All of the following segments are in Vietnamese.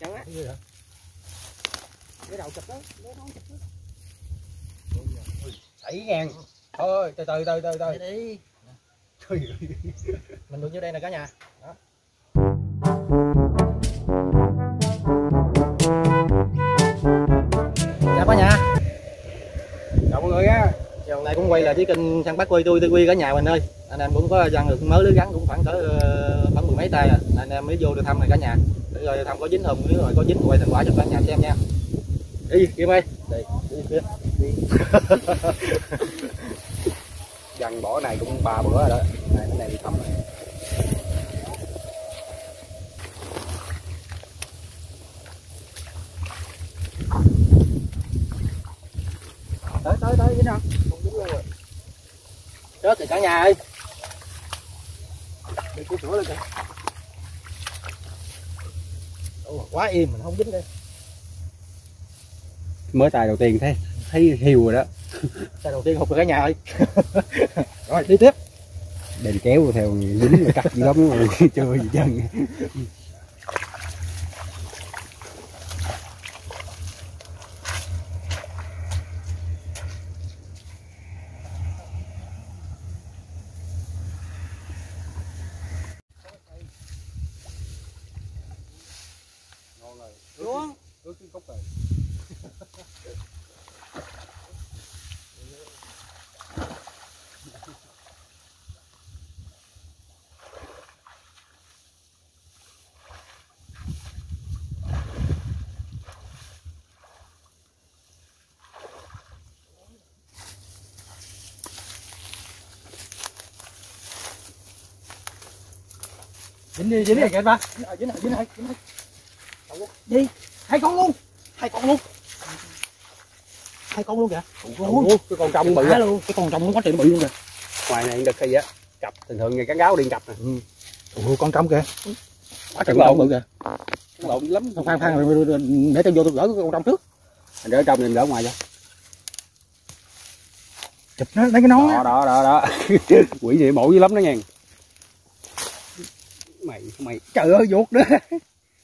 Chẳng á. cái đầu chụp đó. Lấy nón chụp đó. Sảy ngang. Thôi, từ từ từ từ từ. Đi. Mình được như đây nè cả nhà. Dạ cả nhà. Chào mọi người á. Giờ hôm nay cũng quay lại với kênh săn bắt quay tôi tôi quy cả nhà mình ơi. Anh em cũng có răng được mới lưới gắn cũng khoảng cỡ ờ, khoảng mười mấy tay à. Anh em mới vô được thăm này cả nhà rồi thăm có dính không? Nếu rồi có dính, quay thành quả cho cả nhà xem nha. Đi kim ơi đây đi kia Dằn bỏ này cũng ba bữa rồi đó. Này, cái này đi thăm rồi. tới tới tới, dính không? Không dính luôn rồi. Rớt thì cả nhà ơi. Đi cứu sữa lên kìa quá im mình không dính đây Mới tài đầu tiên thấy thấy hiu rồi đó. tay đầu tiên hụt rồi cả nhà ơi rồi đi tiếp Đèn kéo theo dính cắt gì lắm mà chưa gì chân. xuống Ước cái cốc rồi. Dính đi kìa ba. Này dính này dính này. Dính này đi. Hai con luôn. Hai con luôn. Hai con luôn kìa. Ủa, cái con trong bự luôn. Cái con trong nó quá trời bự luôn kìa. Ngoài này được khi á. Cặp thường thường ngày cắn gáo điên cặp nè. ủa con trong kìa. Quá trời lộn. bự kìa. Lộn lắm. Khoan khoan để tao vô tôi gỡ con trong trước. Mình để ở trong mình để ở ngoài cho. chụp nó lấy cái nón đó đó đó đó. Quỷ gì mổ dữ lắm đó nha mày mày trời ơi vuột nữa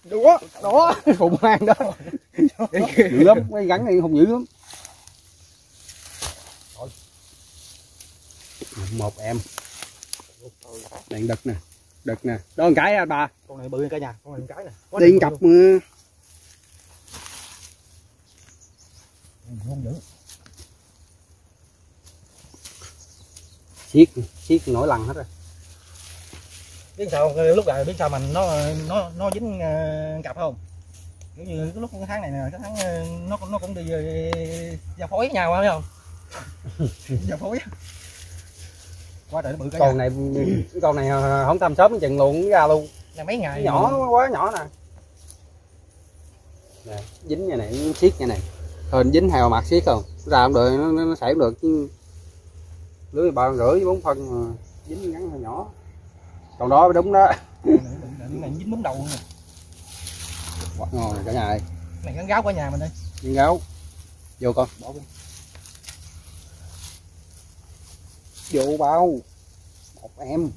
đó đó khùng mang đó. Dữ lắm. Mấy gắn này không dữ lắm. Một em. Đèn đực nè đực nè. Đó một cái á bà. Con này bự cả nhà con này một cái nè. Trời cặp mà không dữ. Xiết xiết nổi lần hết rồi biết sao lúc này biết sao mình nó nó nó dính ờ, cặp không? Kiểu như cái lúc cái tháng này nè cái tháng ờ, nó nó cũng đi ờ, giao phối với nhau phải không? Giao phối quá trời nó bự cả con này cái con này không thăm sớm chừng luôn ra luôn. Là mấy ngày nhỏ quá nhỏ nè. Nè dính như này nó xiết như này. Hên dính hai mặt xiết không? Ra không được nó, nó, xảy được lưới ba rưỡi với bốn phân mà dính ngắn nhỏ còn đó đúng đó. Này, dính bún đầu luôn nè ngon này cả nhà ơi. Này gắn gáo cả nhà mình đây. Miếng gáo. Vô con. Bỏ vô. Vô bao. Một em.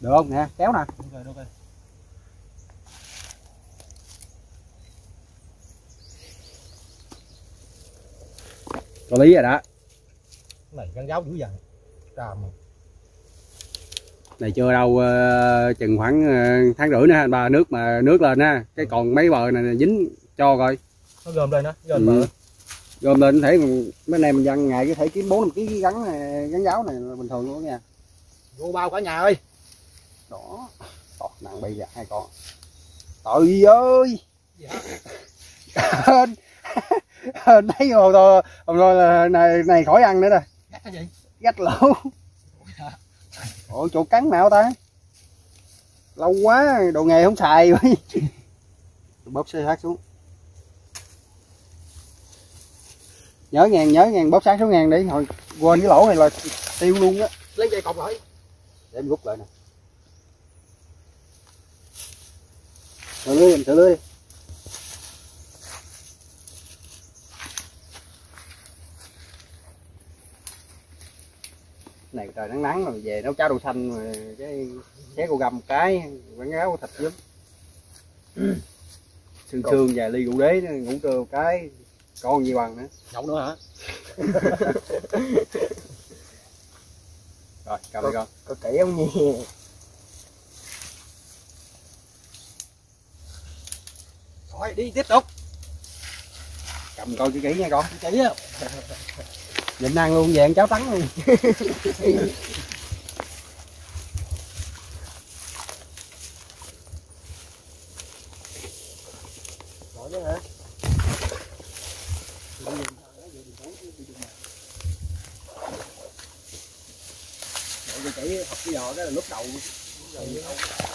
Được không nè? Kéo nè. Được rồi được rồi. Có lý rồi đó. Này gắn gáo dữ dằn tràm này chưa đâu ờ, chừng khoảng ờ, tháng rưỡi nữa anh ba nước mà nước lên ha. Cái còn mấy bờ này dính cho coi. Nó gồm lên đó gồm Ừ. bự gom lên thể mấy này mình dằn ngày có thể kiếm bốn năm ký gắn này, gắn giáo này là bình thường luôn nha. Vô bao cả nhà ơi. Đó. Ồ, nặng bây giờ hai con. Trời ơi. Dạ. hên. Hên thấy hồ rồi hôm rồi là này này khỏi ăn nữa rồi Gắt cái gì gách lỗ ủa chỗ cắn nào ta? Lâu quá đồ nghề không xài. Rồi bóp xe sát xuống. Nhớ ngàn nhớ ngàn bóp sát xuống ngàn đi. Hồi quên cái lỗ này là tiêu luôn á. Lấy dây cột lại. Để em rút lại nè. Thử lưới em thử lưới đi này trời nắng nắng rồi về nấu cháo đậu xanh rồi cái xé cô găm một cái quảng cáo thịt giúp. Xương xương và ly rượu đế nó ngủ trưa cái con gì bằng nữa. Nhậu nữa hả? Rồi cầm đi con. có kỹ không nhỉ? Thôi đi tiếp tục. Cầm coi cho kỹ nha con. Kỹ á định ăn luôn vàng cháo trắng luôn. Rồi học cái giò đó là lúc đầu. tới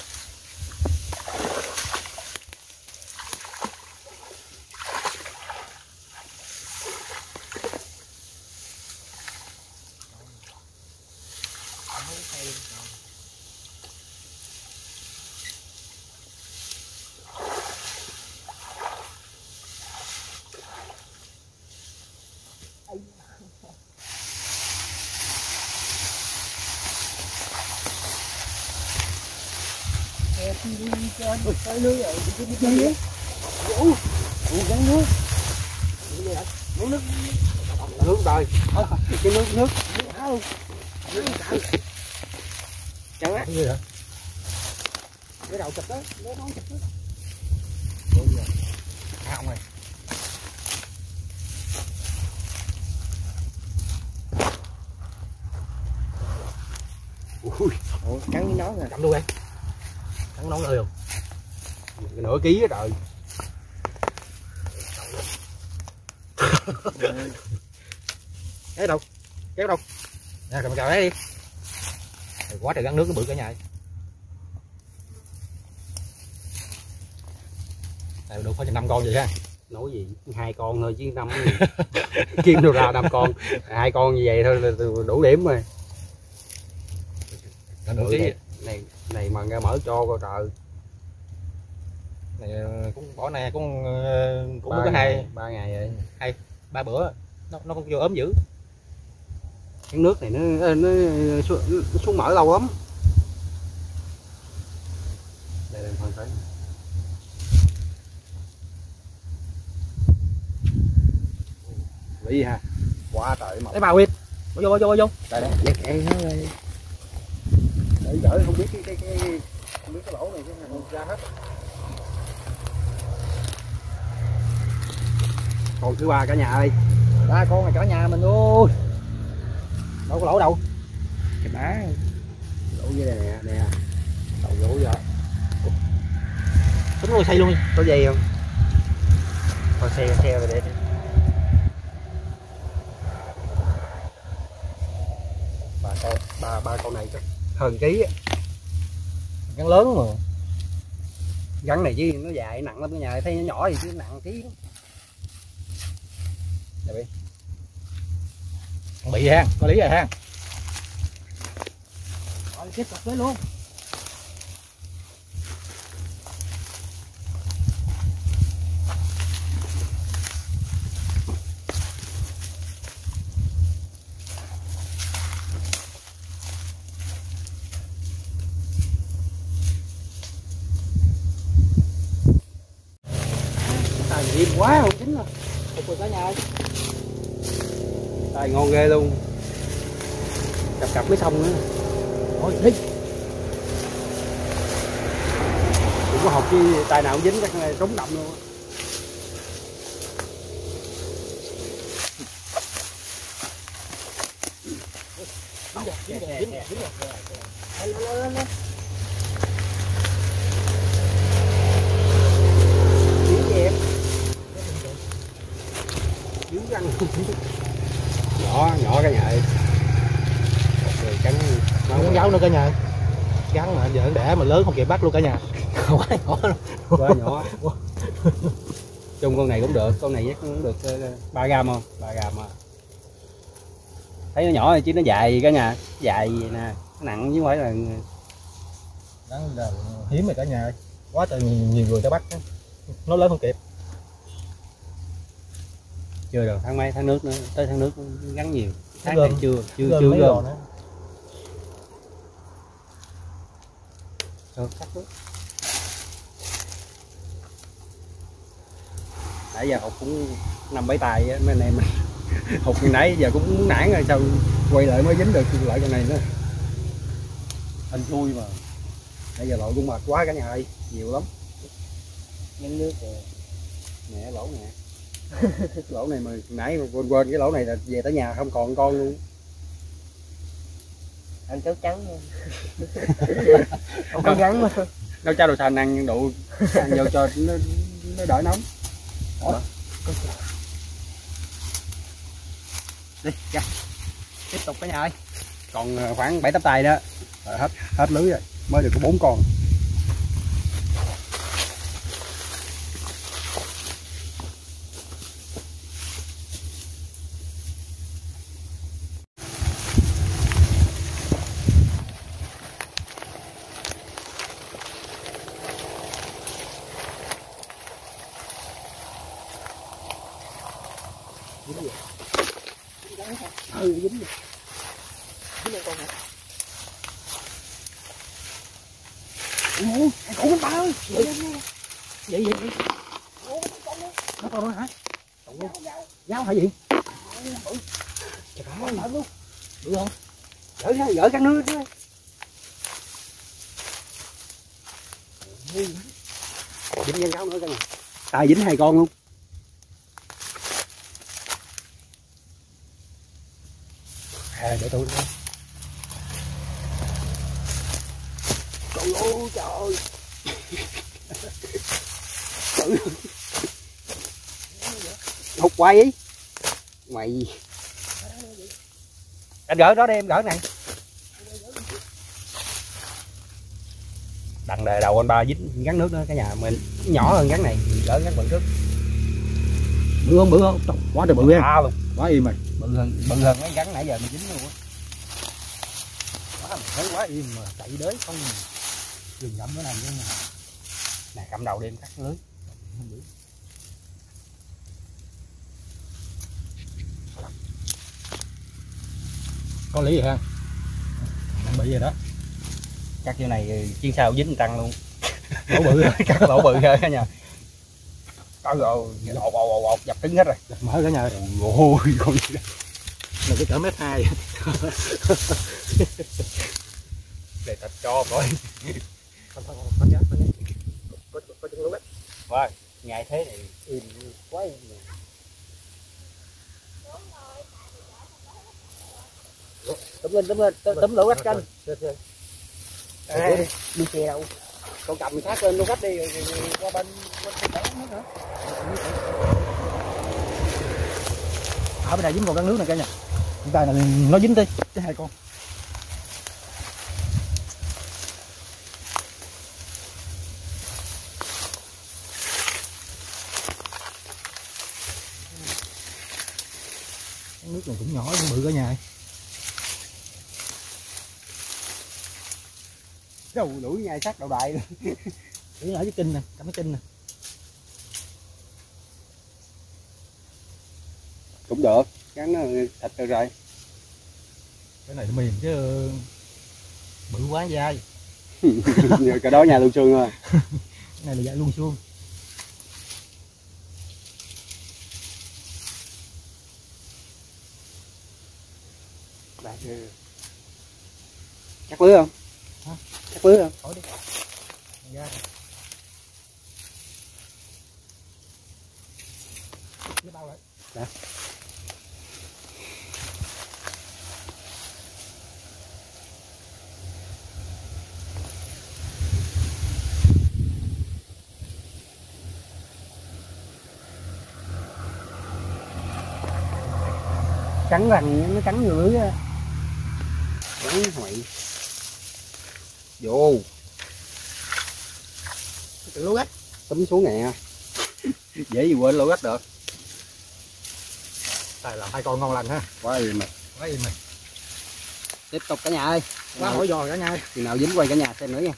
rồi đi đi đi đi ủ ủ gắn nước nước nước rồi cái nước nước chẳng á gì hả cái đầu chụp đó lấy nón chụp đó à ông ui cắn cái nè cầm luôn em cắn nó rồi. không nửa ký trời. Cái đâu cái đâu nè cầm cào đấy đi. Quá trời gắn nước nó bự cả nhà. Này được phải năm con vậy ha. Nói gì? Hai con thôi chứ năm cái kiếm đâu ra năm con. Hai con như vậy thôi là đủ điểm rồi. Này, này mà ra mở cho coi trời này ờ, cũng bỏ này cũng ờ, cũng có hai ba ngày rồi ba bữa. Nó nó cũng vô ốm dữ. Cái nước này nó nó, nó, xuống, nó xuống mở lâu lắm. Đây là phần tới Lý ha quá trời mà. Lấy bao huyết vô vô vô vô. Đây đây để kệ nó rồi để gửi không biết cái cái cái không biết cái lỗ này cái không ra hết còn thứ ba cả nhà đi ba con này cả nhà mình ơi đâu có lỗ đâu. Cái bá lỗ như này nè nè. Đầu lỗ giờ tính luôn xây luôn đi. có dây không? Thôi xe xe rồi để ba con ba ba con này chắc hơn ký á. gắn lớn mà. Gắn này chứ nó dài nặng lắm cái nhà thấy nó nhỏ thì chứ nặng ký lắm con bị hang có lý rồi hang rồi, tiếp tục với luôn. Tài quá không chính rồi. Phục vụ cả nhà ơi. Đây, ngon ghê luôn. Cặp cặp mới xong nữa. Thôi đi đừng có học chi tài nào cũng dính chắc này, trống đậm luôn á. dính rồi dính rồi dính rồi dính rồi lên lên lên lên dính gì em dưới răng nhỏ nhỏ cái nhà ơi rồi cắn cả nhà. Gắn mà giờ để mà lớn không kịp bắt luôn cả nhà. Quá nhỏ luôn. Quá nhỏ. Chung con này cũng được con này chắc cũng được ờ, ba gram không? Ba gram à. Thấy nó nhỏ chứ nó dài cả nhà. Dài gì nè nó nặng chứ không phải là Đáng là hiếm rồi cả nhà ơi. quá trời nhiều, người ta bắt nó lớn không kịp. Chưa được tháng mấy tháng nước nữa tới tháng nước gắn nhiều. Tháng này chưa chưa chưa gom Rồi, cắt nước. nãy giờ hụt cũng năm bảy tài mấy anh em. Mình hụt nãy giờ cũng muốn nản rồi sao quay lại mới dính được lại con này nữa. Anh xui mà. Nãy giờ lội cũng mệt quá cả nhà ơi nhiều lắm. Nhấn nước rồi. Nè lỗ nè. Lỗ này mà nãy mà quên quên cái lỗ này là về tới nhà không còn con luôn ăn cháo trắng không có gắn mà. Nấu cháo đồ xanh ăn đủ ăn vô cho nó, nó đỡ nóng. Đó. đi ra. Tiếp tục cả nhà ơi. Còn ờ, khoảng bảy tấm tay đó. Rồi hết hết lưới rồi. Mới được có bốn con ừ dính rồi dính lên con hả Ủa, con con ba ơi vậy vậy vậy vậy nó con đó hả Ủa, giáo hả gì trời ơi luôn được không gỡ ra gỡ cắn nước chứ dính nhân cáo nữa coi nè tài dính hai con luôn à để tôi nữa trời ơi trời Trời ơi. hụt quay ý mày. Anh gỡ đó đi em gỡ này. Đằng đề đầu anh ba dính gắn nước đó cả nhà mình nhỏ hơn gắn này gỡ gắn bự trước bự không bự không quá trời bự em à luôn. Quá im mày bự hơn bự hơn mấy gắn nãy giờ mình dính luôn á. Quá mình thấy quá im mà chạy đới không. Dừng ngậm cái này nữa nè nè cầm đầu đêm cắt lưới. Không có lý gì ha? Đang bị rồi đó. Cắt như này chiên sao dính trăng luôn. Lỗ bự rồi cắt lỗ bự thôi cả nhà có rồi ột ột ột ột dập trứng hết rồi. Mở cả nhà ôi con gì đó là cái cỡ mét hai. Để thịt cho coi. Không không không nhớ có có chân lúa Wow, ngày thế này im quá im tấm lên tấm lên tấm lỗ gắt canh đi xe đâu con cầm sát lên luôn cách đi rồi, rồi, rồi qua bên bên bên đó nữa hả? ở bên này dính còn cái nước này cả nhà hiện tại là nó dính đi cái hai con Cái nước này cũng nhỏ cũng bự cả nhà ấy. Đầu đuổi ngay sát đầu đại luôn. Để ở cái kinh nè cầm cái kinh nè Cũng được, gắn nó thịt được rồi. cái này nó mềm chứ bự quá dai cái đó nhà luôn xương rồi. cái này là dai luôn xương Đạt chưa? Cắt lưới không? Cắt lưới không? hỏi đi dai cái bao lại Cắn răng nó cắn vô lưới á. Cắn hoại. Vô, tự lúa gắt túm xuống nè. Dễ gì quên lỗ gách được. tài làm hai con ngon lành ha Quá im mà. quá im mày Tiếp tục cả nhà ơi. quá hỏi giò cả nhà ơi. Chừng nào dính quay cả nhà xem nữa nha.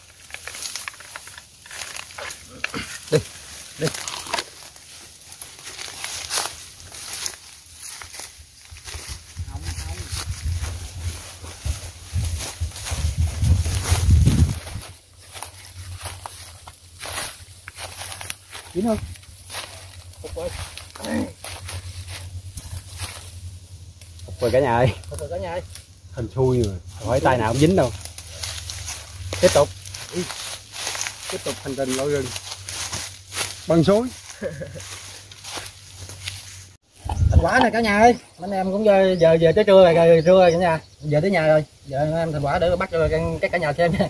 Không? Phục rồi. Cả nhà ơi. Cả nhà ơi. hình xui rồi. Hỏi tay nào cũng dính đâu. Tiếp tục. Tiếp tục hành trình lội rừng. Băng suối thành quả này cả nhà ơi. Anh em cũng giờ giờ về tới trưa rồi rồi, trưa rồi cả nhà. Về tới nhà rồi. Giờ anh em thành quả để bắt cho cái cả nhà xem nha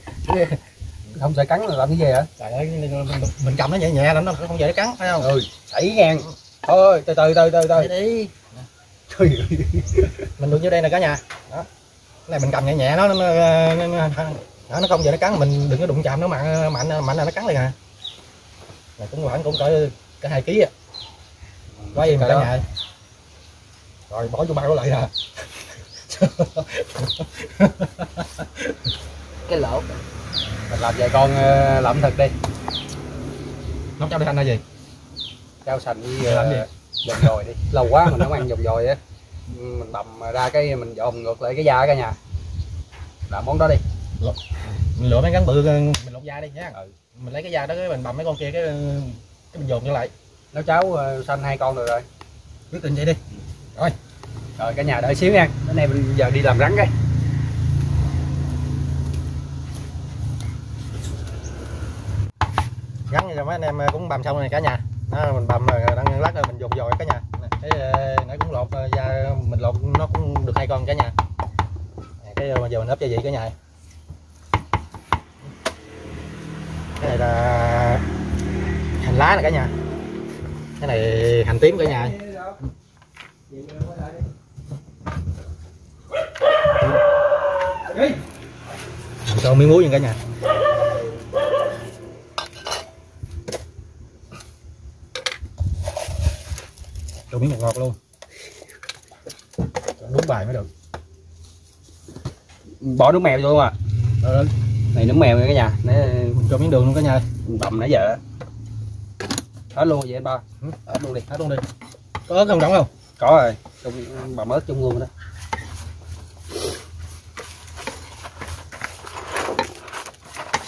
không sợ cắn là làm cái gì hả? Trời ơi mình, mình cầm nó nhẹ nhẹ lắm nó không nó cắn phải không? Ừ xảy ngang. Thôi từ từ từ từ từ. Đi mình được như đây nè cả nhà. Đó. Cái này mình cầm nhẹ nhẹ nó nó, nó, nó, nó, nó không về nó cắn mình đừng có đụng chạm nó mạnh mạnh mạnh là nó cắn liền à. Này cũng khoảng cũng cỡ cả hai ký à quá im cả Trời nhà rồi bỏ vô bao lại à. Cái lỗ mình làm vài con ờ, làm thực đi. Nấu cháo để thành là gì? Rau sành với Làm gì? ờ, dòng dồi đi. Lâu quá mình không ăn dòng dồi á. Mình bầm ra cái mình dồn ngược lại cái da cả nhà. Làm món đó đi. Mình lựa mấy ngắn bự mình lột da đi nha. Ừ. mình lấy cái da đó cái mình bầm mấy con kia cái cái mình dồn trở lại. Nấu cháo ờ, xanh hai con được rồi. Quyết định vậy đi. Rồi cả nhà đợi xíu nha. Bữa nay mình giờ đi làm rắn cái gắn mấy anh em à, cũng bầm xong rồi cả nhà. Đó, mình bầm rồi đang lát rồi mình dồn dồi cả nhà. Cái à, nãy cũng lột da mình lột nó cũng được hai con cả nhà. Cái giờ mình ấp gia vị cả nhà. Cái này là hành lá này cả nhà. Cái này hành tím cả nhà. Mình cho miếng muối nha cả nhà? Cho miếng ngọt ngọt luôn. Đúng bài mới được. Bỏ nước mèo vô mà Rồi, này nước mèo nha cả nhà. Để cho miếng đường luôn cả nhà bầm nãy giờ hết luôn vậy anh ba? Ừ. hết luôn đi. Hết luôn đi. Có ớt không đóng không? Có rồi. Chung bầm ớt chung luôn đó.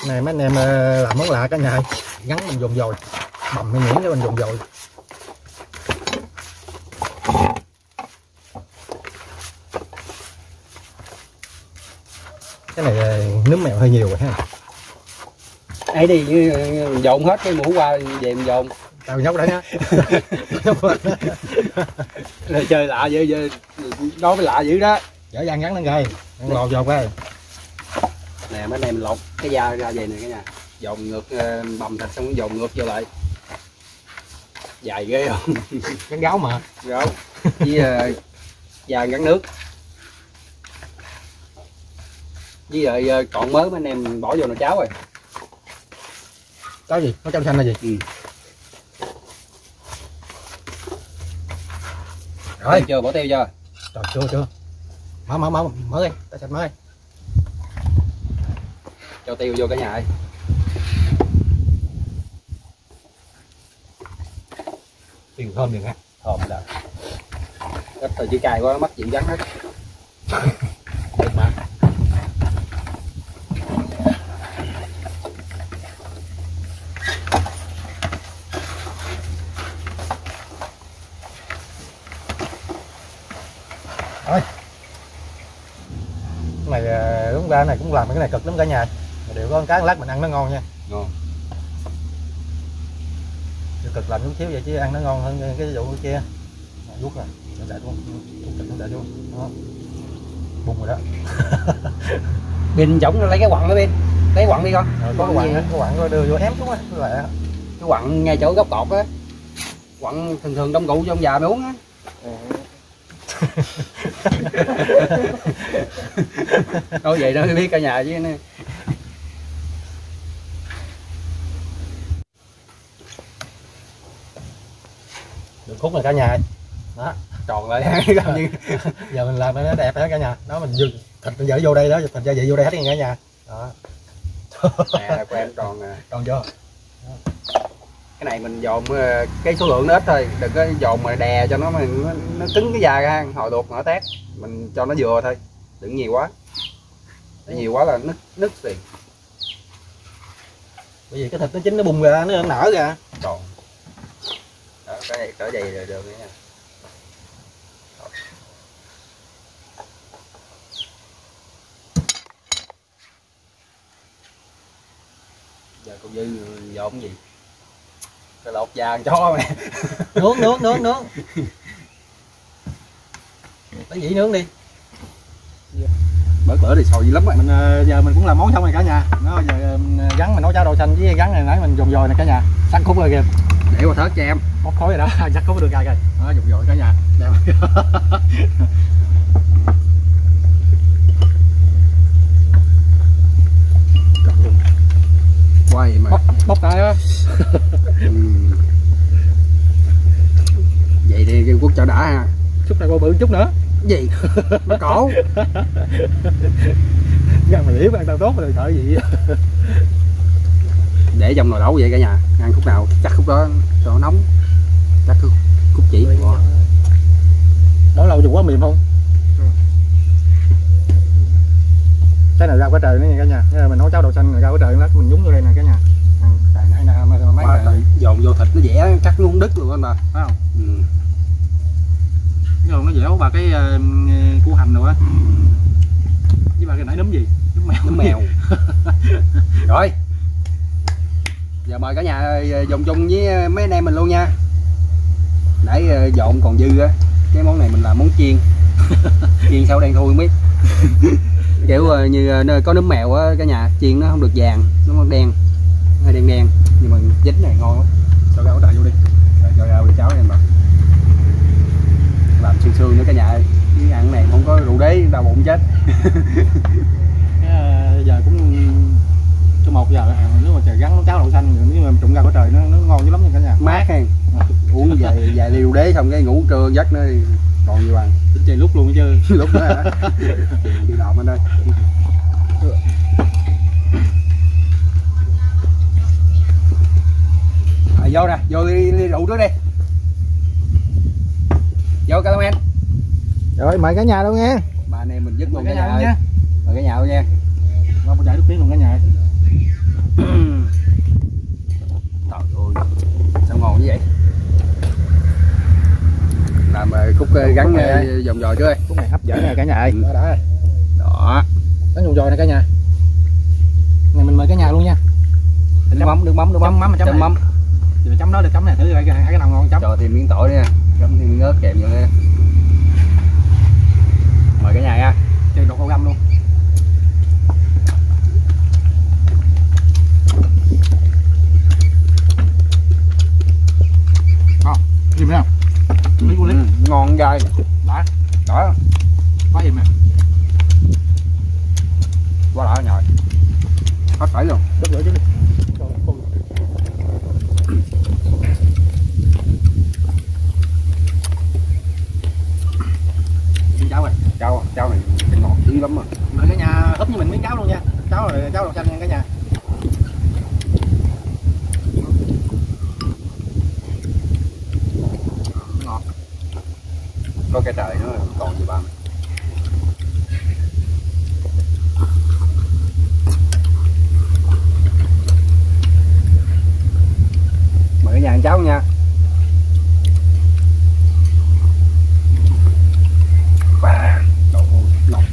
Này mấy anh em ờ, làm món lạ cả nhà gắn mình dùng dồi. Bầm hay nhuyễn cái mình dùng dồi cái nấm mèo hơi nhiều rồi ha. Ấy đi dồn hết cái mũ qua về mình dồn. Tao nhóc đấy nhá. Rồi chơi lạ dữ dữ nói mới lạ dữ đó. Dở dang gắn lên rồi ăn lò dột đây nè mấy anh em lột cái da ra vậy nè cả nhà. Dồn ngược ờ, bầm thịt xong dồn ngược vô lại. Dài ghê không? Gắn gáo mà. Rau với ờ, da gắn nước với lại ờ, còn mới mấy anh em bỏ vô nồi cháo rồi. Có gì? Có chăm xanh là gì? Ừ. rồi. Chưa? Bỏ tiêu chưa? Trời chưa chưa. Mở mở mở mở đi. Ta sạch mở đi cho tiêu vô cả nhà ơi. Tiêu thơm được ha thòm là ít thời chỉ cay quá mất chịu gắn hết được mà cái này à, đúng ra cái này cũng làm cái này cực lắm cả nhà. Mà đều có con cá lát mình ăn nó ngon nha. Ngon. Cực làm chút xíu vậy chứ ăn nó ngon hơn cái vụ kia. Rồi, vuốt rồi để để luôn nó để luôn đó bung rồi đó. Pin giống nó lấy cái quặng đó pin lấy quặng đi con. Rồi, có cái quặng cái quặng có đưa vô ém xuống á cái cái quặng ngay chỗ gốc cột á. Quặng thường thường đông cụ cho ông già mới uống á nói vậy đó biết cả nhà chứ nó được khúc này cả nhà. Đó. Tròn lại. Như giờ mình làm nó đẹp hết cả nhà. Đó mình dừng. Thịt mình dở vô đây đó thịt gia vị vô đây hết cả nhà. Đó. Nè của em tròn nè. Còn vô cái này mình dồn ờ, cái số lượng nó ít thôi. Đừng có dồn mà đè cho nó nó, nó cứng cái da ra hồi đột ngõ tét mình cho nó vừa thôi. Đừng nhiều quá. Để nhiều quá là nứt nứt liền. Bởi vì cái thịt nó chín nó bùng ra nó nở ra. Tròn Đó. cái cỡ vậy là được nha. Giờ cô dư dọn gì? Cái lột da chó mày nướng nướng nướng nướng cái gì nướng đi. Bữa bữa thì sồi dữ lắm mình ờ, giờ mình cũng làm món xong rồi cả nhà. Nó giờ ờ, gắn mình nấu cháo đậu xanh với gắn này nãy mình dùng dồi này cả nhà. Sắc khúc rồi kìa. Để qua thớt cho em. Bóc khối rồi đó. Sắc khúc được rồi đó dùng dồi cả nhà. Đẹp. quay mà. bóc bóc tay á. Vậy thì quốc cho đã ha. Chút này qua bự chút nữa gì? Nó cổ. Gắn mình liếm ăn tao tốt rồi sợ gì? Để trong nồi nấu vậy cả nhà ăn khúc nào? Chắc khúc đó cho nó nóng. Chắc khúc, khúc chỉ Wow. đó lâu dùng quá mềm không? Cái này rau quả trời nữa nha cả nhà. Cái này mình nấu cháo đậu xanh rau quả trời lát mình nhúng vô đây nè cả nhà. Ăn tại nãy nè mấy Quá trời, dồn vô thịt nó dẻ cắt nó không đứt luôn anh mà phải không? Ừ. mà nó dẻo bà cái uh, củ hành rồi á. Với bà cái nãy nấm gì? Nấm mèo. Nấm mèo. Rồi. Giờ mời cả nhà ờ, dùng chung với mấy anh em mình luôn nha. Nãy ờ, dọn còn dư á cái món này mình làm món chiên. Chiên sao đen thui không biết. Kiểu ờ, như ờ, nó có nấm mèo á cả nhà chiên nó không được vàng nó đen. Nó hơi đen đen nhưng mà dính này ngon lắm. Cho rau trời vô đi. Rồi cho rau đi cháo em rồi xương xương nữa cả nhà ơi. Chứ ăn này không có rượu đế đau bụng chết. Cái, ờ, giờ cũng cho một giờ à, nếu mà trời gắn nấu cháo đậu xanh nếu mà trụng rau quả trời nó, nó ngon dữ lắm nha cả nhà. Mát ha uống vài vài rượu đế xong cái ngủ trưa giấc nó còn gì bằng? Tính chơi lúc luôn chứ. Lúc đó hả? Đi đọm anh ơi à, vô nè vô ly rượu trước đi vô cả em. Rồi mời cả nhà đâu nha ba anh em mình dứt luôn cả nhà luôn nha. Mời cả nhà luôn nha. Ngon một chai nước miếng luôn cả nhà trời ơi sao ngon như vậy? Làm khúc ờ, gắn này- ờ, vòng dòi ơi? Khúc này hấp dẫn nè cả nhà ơi. Ừ. đó đó nó dùng dồi nè cả nhà. Này mình mời cả nhà luôn nha. Nước mắm nước mắm nước Chấm mắm chấm chấm này. mắm. Chấm đó để chấm này thử coi cái, nào ngon chấm. Cho thêm miếng tỏi nha chấm thêm miếng ớt kèm vô nha. Mời cả nhà nha. Chơi đột khẩu găm luôn. Ngon, gì không? Lý, Ừ, ngon gai. Đã, đó quá im nè quá đã nhồi hết phải luôn. Đốt lửa trước đi Xin cháo cháo này cái ngọt dữ lắm mà Mời cả nhà húp như mình miếng cháo luôn nha. Cháo rồi, cháo đậu xanh nha cả nhà. Ngọt. Có cái trời nữa còn gì ba mày mời cả nhà ăn cháo nha Wow, trời ơi, ngọt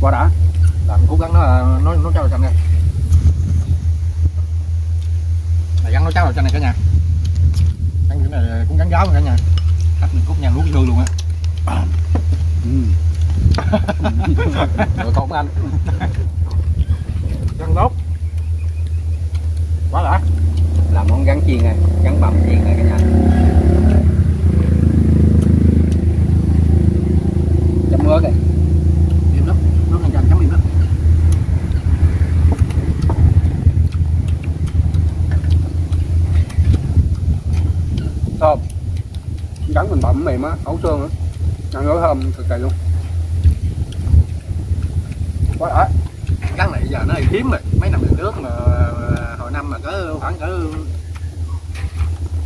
quá đã làm cố gắng nó là nó nó cháo đậu xanh nha này gắn nó cháo đậu xanh này cả nhà gắn cái này cũng gắn giáo cả nhà cách mình cút nhà nuốt vô luôn á ừ. rồi con anh gắn tốt quá đã làm món gắn chiên này gắn bằm chiên này cả nhà chấm ớt này im lắm nó càng chanh chấm im lắm thơm mình bậm mềm á ấu xương á. Ăn nó thơm cực kỳ luôn. Quá đã. Gắn này giờ nó hơi hiếm rồi. Mấy năm trước mà hồi năm mà cỡ khoảng cỡ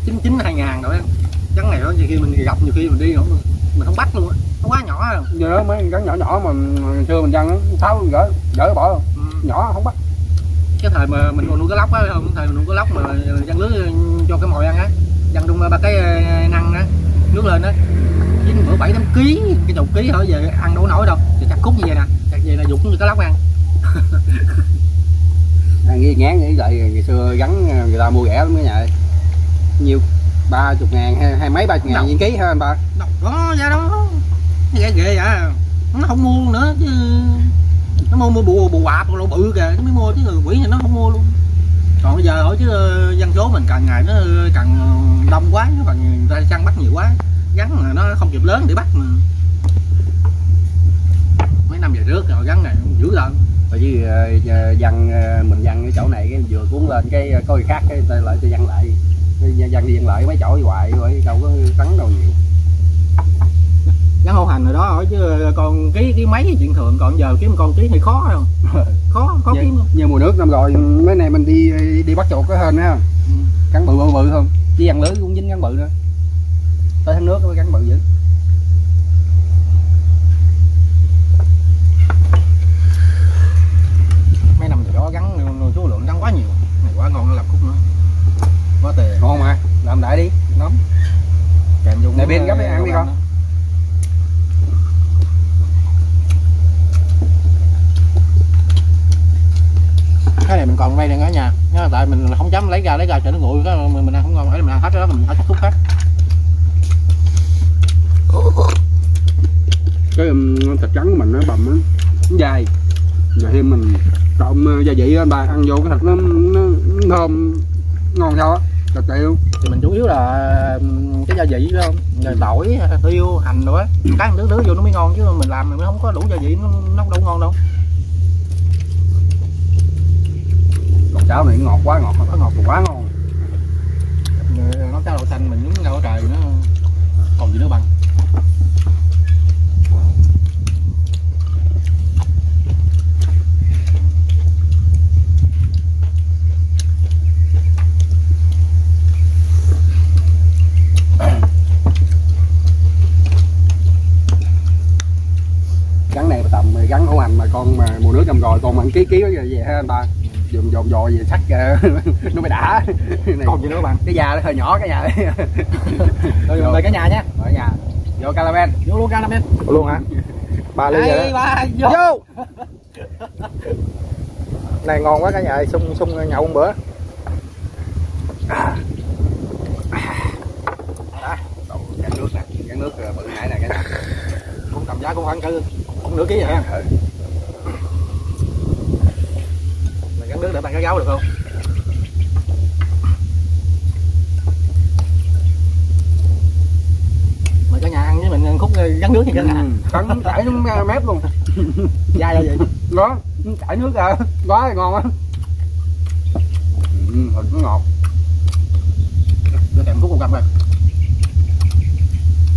chín chín hai ngàn rồi á. Gắn này đó nhiều khi mình gặp nhiều khi mình đi nữa mình không bắt luôn á. Nó quá nhỏ à. giờ đó mấy gắn nhỏ nhỏ mà ngày xưa mình á tháo gỡ gỡ bỏ luôn. ừ. nhỏ không bắt. Cái thời mà mình còn nuôi cá lóc á không? Thời mình nuôi cá lóc mà dân lưới cho cái mồi ăn á. Dân chung ba cái ờ, năng đó nước lên đó dính bữa bảy tám ký cái chục ký hỏi về ăn đâu có nổi đâu. Thì chặt khúc như vậy nè. Chặt vậy là dục như cá lóc ăn. À, nghĩ ngán nghĩ lại ngày xưa gắn người ta mua rẻ lắm cái nhà nhiều ba chục ngàn hay, hay mấy ba chục ngàn ký ha anh ba? Đâu đó ra đó ghê ghê vậy nó không mua nữa chứ. Nó mua mua bù bù quạp lộ bự kìa. Nó mới mua chứ quỷ này nó không mua luôn. Còn bây giờ hỏi chứ ờ, dân số mình càng ngày nó càng đông quá nó càng ra săn bắt nhiều quá. Gắn là nó không kịp lớn để bắt mà. Mấy năm về trước rồi gắn này cũng dữ lận rồi chứ uh, dằn ờ, mình dằn cái chỗ này cái vừa cuốn lên cái ờ, có người khác cái ta lại cho dằn lại. Cái dằn đi dằn lại mấy chỗ hoài rồi đâu có cắn đâu nhiều. Gắn hô hành rồi đó hỏi chứ còn ký ký mấy chuyện thường còn giờ kiếm con ký thì khó không khó khó như, kiếm không như mùa nước năm rồi mấy này mình đi đi bắt chuột có hên á Ừ. cắn bự bự bự không chỉ dằn lưới cũng dính cắn bự nữa. Tới tháng nước mới cắn bự dữ. Mấy năm rồi đó gắn số lượng gắn quá nhiều. Này quá ngon nó làm khúc nữa. Quá tệ. Ngon mà. Làm đại đi. Nóng. Kèm vô Này bên gấp cái ăn đi con. Cái này mình còn đây này cả nhà. Nhá, tại mình không dám lấy ra lấy ra cho nó nguội. Cái mình, mình ăn không ngon ấy mình ăn hết đó mình hết khúc hết. Cái um, thịt trắng của mình nó bầm nó nó dai. Rồi thêm mình trộn uh, gia vị anh ba ăn vô cái thịt nó nó, nó thơm ngon sao á đặc biệt luôn. Thì mình chủ yếu là ừm, cái gia vị phải không? Rồi tỏi tiêu hành nữa cái nước nước vô nó mới ngon chứ mình làm mình không có đủ gia vị nó, nó đâu ngon đâu còn cháo này ngọt quá ngọt nó ngọt quá ngon. Nấu cháo đậu xanh mình nhúng rau trời nó còn gì nữa bằng. Gắn này tầm gắn hổ hành mà con mà mùa nước năm rồi con mà ăn ký ký về ha anh ba dồn dồn dò về sắt kìa nó mới đã. Này, còn gì nữa bằng cái da nó hơi nhỏ cái nhà. Đấy rồi về cả nhà nhé. Ở nhà. Vô calamen vô luôn em luôn hả? Ba ly đó ba vô. Vô. Này ngon quá cả nhà ơi, xung xung nhậu một bữa. Gắn nước nè. Gắn nước ờ, bự nãy nè cái này cũng tầm giá cũng khoảng cỡ cũng nửa ký vậy ha. Ừ. mình gắn nước để bạn cá gấu được không? Mời cả nhà ăn với mình khúc ờ, gắn nước như cả nhà cắn chảy nó mép luôn. Dai ra vậy. Đó chảy nước ra quá là ngon á ừ, thịt nó ngọt. Để kèm khúc một cặp rồi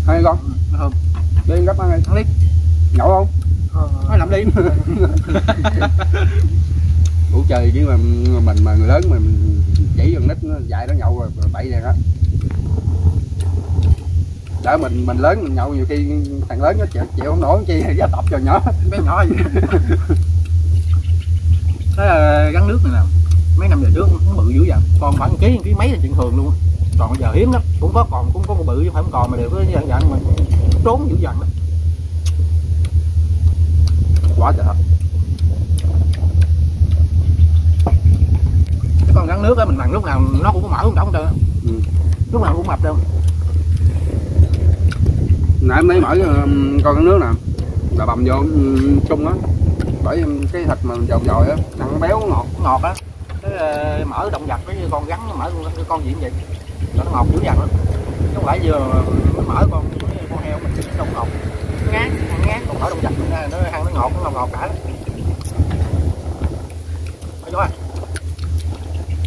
hay con thơm đi gấp ăn đi. Ăn đi. Nhậu không? Nói làm đi đủ trời chứ mà mình mà người lớn mà mình chỉ con nít nó dạy nó nhậu rồi bậy này đó đỡ mình mình lớn mình nhậu nhiều khi thằng lớn nó chịu, chịu không nổi chi giá tập cho nhỏ. Bé nhỏ gì thế là gắn nước này nè. Mấy năm về trước nó bự dữ vậy. Còn khoảng ký ký mấy là chuyện thường luôn. Còn bây giờ hiếm lắm. Cũng có còn cũng có một bự chứ phải không còn mà đều có dạng dạng mà trốn dữ dằn đó quá trời thật Cái con gắn nước á mình bằng lúc nào nó cũng có mở không đóng trơn á. Ừ. lúc nào cũng mập đâu. Nãy em thấy mở um, con cái nước nè. Là bầm vô um, chung á. Bởi cái thịt mà dầu dồi á ăn béo ngọt. Ngọt á. Cái ờ, mở động vật cái con gắn nó mở con, gì cũng vậy. Nó ngọt dữ dằn lắm. Chứ không phải vừa mở con con heo mình nó ngọt. Ngán ăn ngán còn mở động vật nó ăn nó ngọt nó ngọt ngọt cả. đó Thôi vô à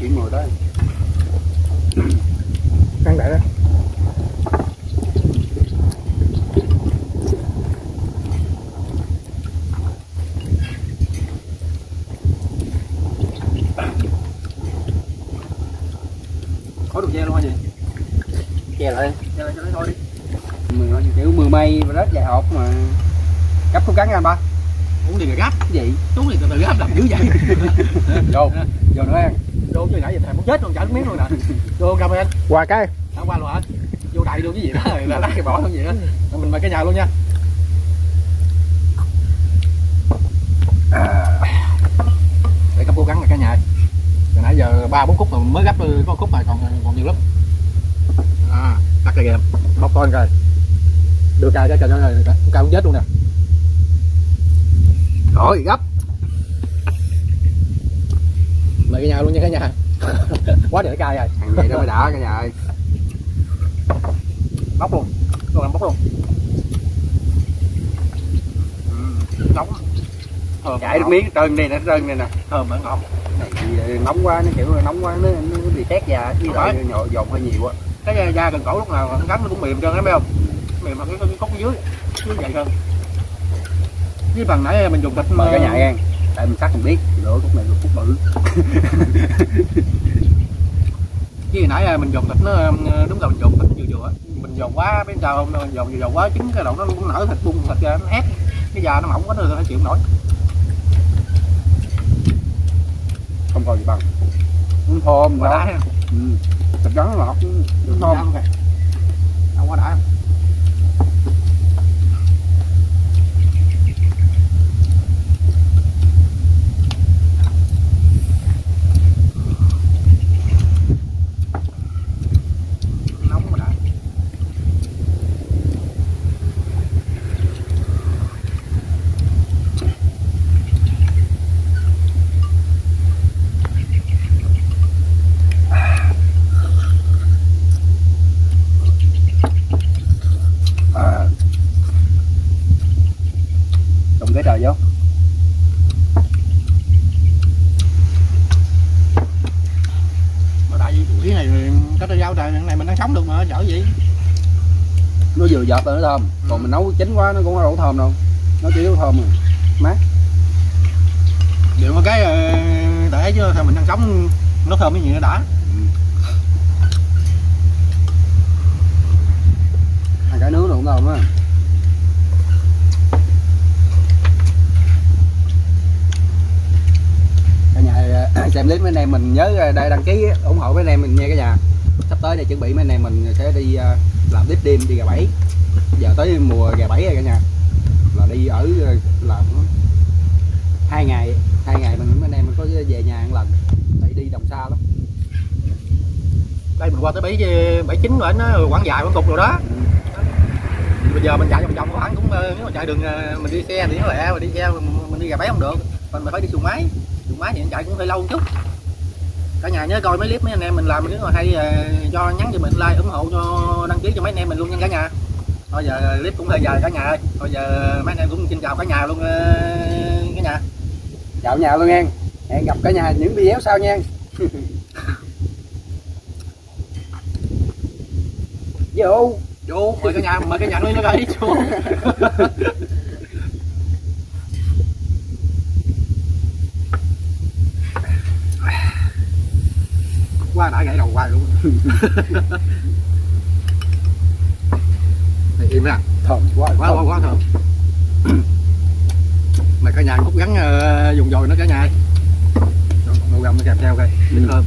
chỉ mùi đó. Ăn đại đó. Có được che luôn hả chị? Che lại. Che lại cho nó thôi. Đi mười kiểu mười mây và rất dài hộp mà. Gấp khúc cắn nha anh ba. Uống đi rồi gấp gì? Xuống thì từ từ gấp làm dữ vậy. Vô. Vô nữa ăn vô chứ nãy giờ thèm muốn chết luôn chả nước miếng luôn nè. Vô cầm anh qua cái. Đã qua luôn hả? Vô đại luôn cái gì đó là lát cái bỏ không gì đó. Mình mời cả nhà luôn nha. Để cấp cố gắng là cả nhà từ nãy giờ ba bốn khúc mà mới gấp có khúc này còn còn nhiều lắm. À tắt cái game. Bóc con coi. Đưa cài cái cài cho cài cũng chết luôn nè. Rồi gấp mời cả nhà luôn nha cả nhà. Quá trời cay rồi. Thằng vậy đó mới đã cả nhà ơi. Bóc luôn luôn làm bóc luôn. Nóng. Thơm chạy được miếng trơn đây nè trơn đây nè. Thơm mà ngon. Này thì nóng quá nó kiểu nóng quá nó, nó bị tét da với lại nhồi dồn hơi nhiều quá cái da- da cần cổ lúc nào nó gắn nó cũng mềm trơn đó biết không? Mềm mà cái cái cốt dưới dưới vậy hơn với bằng nãy mình dùng thịt mời cả nhà ăn tại mình sắc không biết lửa khúc này là khúc bự. Hồi nãy mình dùng thịt nó đúng là mình dùng thịt vừa vừa mình dồn quá bên sau không mình dồn dồn quá chính cái đầu nó cũng nở thịt bung thịt ra nó ép. Cái da nó mỏng quá nó chịu không nổi. Không còn gì bằng. Nó thơm quá ha. Ừ. thịt rắn ngọt thơm không không quá đã. nóng trời vô. Mà tại vì buổi này cái rau trời này mình đang sống được mà chở gì? Nó vừa giọt rồi nó thơm còn mình nấu chín quá nó cũng có thơm đâu. Nó chỉ có thơm rồi mát điều một cái ờ, để chứ sao mình đang sống nó thơm cái gì nó đã. Ăn cả nướng rồi cũng thơm á cả nhà ờ, xem clip mấy anh em mình nhớ ờ, đây đăng ký ủng hộ mấy anh em mình nha cả nhà. Sắp tới này chuẩn bị mấy anh em mình sẽ đi ờ, làm tiếp đêm đi gà bảy giờ tới mùa gà bảy rồi cả nhà. Là đi ở ờ, làm hai ngày hai ngày mình mấy anh em mình có về nhà một lần tại đi đồng xa lắm. Đây mình qua tới bảy bảy chín rồi nó quãng dài quãng cục rồi đó. Bây giờ mình chạy vòng vòng khoảng cũng nếu mà chạy đường mình đi xe thì nó lẹ mà đi xe mình, mình đi gà bấy không được. Mình phải đi xuồng máy. Xuồng máy thì chạy cũng hơi lâu một chút. Cả nhà nhớ coi mấy clip mấy anh em mình làm nếu mà hay ờ, cho nhắn cho mình like ủng hộ cho đăng ký cho mấy anh em mình luôn nha cả nhà. Thôi giờ clip cũng hơi dài cả nhà ơi. Thôi giờ mấy anh em cũng xin chào cả nhà luôn ờ, cả nhà. Chào nhà luôn nha hẹn gặp cả nhà những video sau nha vô. Vô. Mời cả nhà mời cả nhà lên nó đây. Vô qua đã gãy đầu hoài luôn. Này, im ra thơm quá quá quá quá thơm. Mà cả nhà cũng gắn uh, dùng dồi nữa cả nhà. Con gầm nó kèm theo coi. Thơm